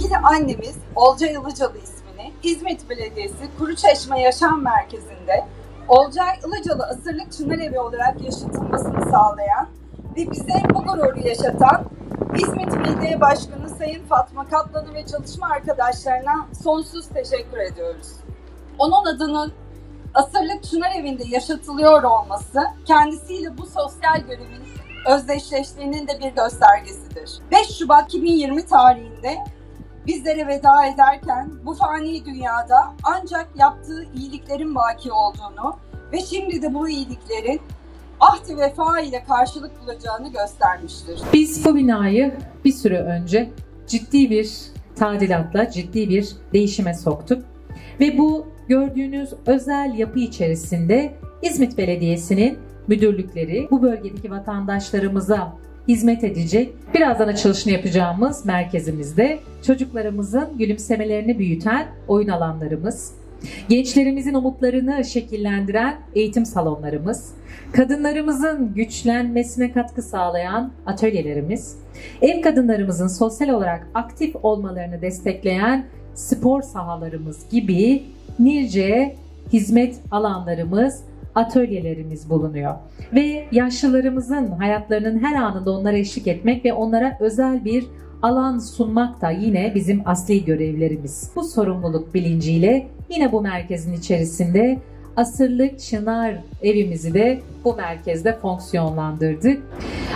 sevgili annemiz Olcay Ilıcalı ismini İzmit Belediyesi Kuruçeşme Yaşam Merkezi'nde Olcay Ilıcalı Asırlık Çınar Evi olarak yaşatılmasını sağlayan ve bize bu gururu yaşatan İzmit Belediye Başkanı Sayın Fatma Kaplan'ı ve çalışma arkadaşlarına sonsuz teşekkür ediyoruz. Onun adının Asırlık Çınar Evi'nde yaşatılıyor olması kendisiyle bu sosyal görevin özdeşleştiğinin de bir göstergesidir. 5 Şubat 2020 tarihinde bizlere veda ederken bu fani dünyada ancak yaptığı iyiliklerin baki olduğunu ve şimdi de bu iyiliklerin ahdi vefa ile karşılık bulacağını göstermiştir. Biz bu binayı bir süre önce ciddi bir tadilatla, ciddi bir değişime soktuk. Ve bu gördüğünüz özel yapı içerisinde İzmit Belediyesi'nin müdürlükleri bu bölgedeki vatandaşlarımıza hizmet edecek. Birazdan açılışını yapacağımız merkezimizde çocuklarımızın gülümsemelerini büyüten oyun alanlarımız, gençlerimizin umutlarını şekillendiren eğitim salonlarımız, kadınlarımızın güçlenmesine katkı sağlayan atölyelerimiz, ev kadınlarımızın sosyal olarak aktif olmalarını destekleyen spor sahalarımız gibi nice hizmet alanlarımız, atölyelerimiz bulunuyor. Ve yaşlılarımızın hayatlarının her anında onlara eşlik etmek ve onlara özel bir alan sunmak da yine bizim asli görevlerimiz. Bu sorumluluk bilinciyle yine bu merkezin içerisinde asırlık çınar evimizi de bu merkezde fonksiyonlandırdık.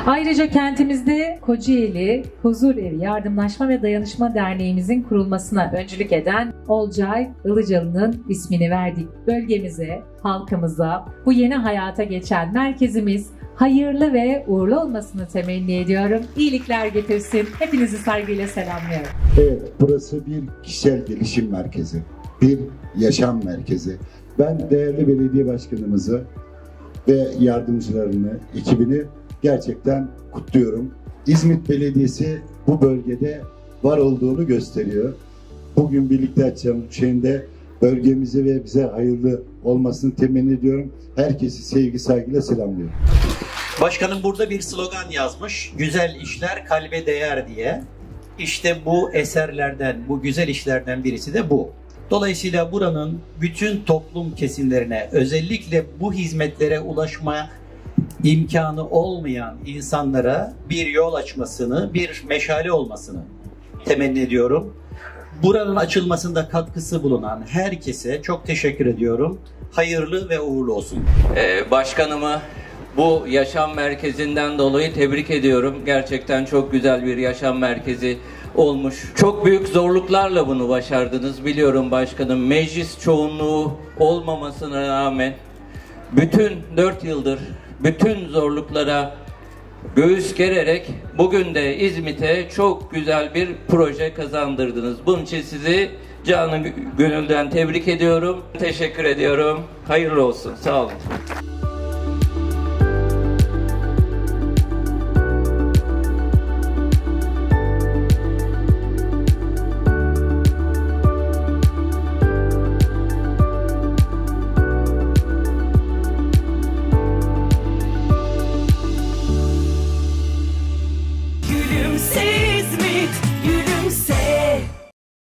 Ayrıca kentimizde Kocaeli Huzur Evi Yardımlaşma ve Dayanışma Derneğimizin kurulmasına öncülük eden Olcay Ilıcalı'nın ismini verdik. Bölgemize, halkımıza, bu yeni hayata geçen merkezimiz hayırlı ve uğurlu olmasını temenni ediyorum. İyilikler getirsin. Hepinizi saygıyla selamlıyorum. Evet, burası bir kişisel gelişim merkezi, bir yaşam merkezi. Ben değerli belediye başkanımızı ve yardımcılarını, ekibini gerçekten kutluyorum. İzmit Belediyesi bu bölgede var olduğunu gösteriyor. Bugün birlikte açacağımız şeyinde bölgemize ve bize hayırlı olmasını temenni ediyorum. Herkesi sevgi saygıyla selamlıyorum. Başkanım burada bir slogan yazmış. Güzel işler kalbe değer diye. İşte bu eserlerden, bu güzel işlerden birisi de bu. Dolayısıyla buranın bütün toplum kesimlerine özellikle bu hizmetlere ulaşma imkanı olmayan insanlara bir yol açmasını, bir meşale olmasını temenni ediyorum. Buranın açılmasında katkısı bulunan herkese çok teşekkür ediyorum. Hayırlı ve uğurlu olsun. Ee, başkanımı bu yaşam merkezinden dolayı tebrik ediyorum. Gerçekten çok güzel bir yaşam merkezi olmuş. Çok büyük zorluklarla bunu başardınız biliyorum başkanım. Meclis çoğunluğu olmamasına rağmen bütün 4 yıldır bütün zorluklara göğüs gererek bugün de İzmit'e çok güzel bir proje kazandırdınız. Bunun için sizi canı gönülden tebrik ediyorum. Teşekkür ediyorum. Hayırlı olsun. Sağ olun.